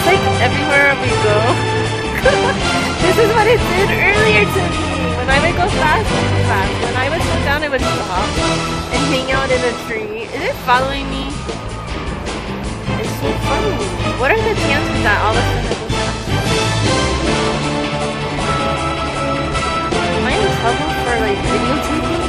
It's like everywhere we go. this is what it did earlier to me. When I would go fast, it would fast. When I would slow down, it would stop and hang out in a tree. Is it following me? It's so funny. What are the chances that all of a sudden it will? Am I in trouble for like videotaping?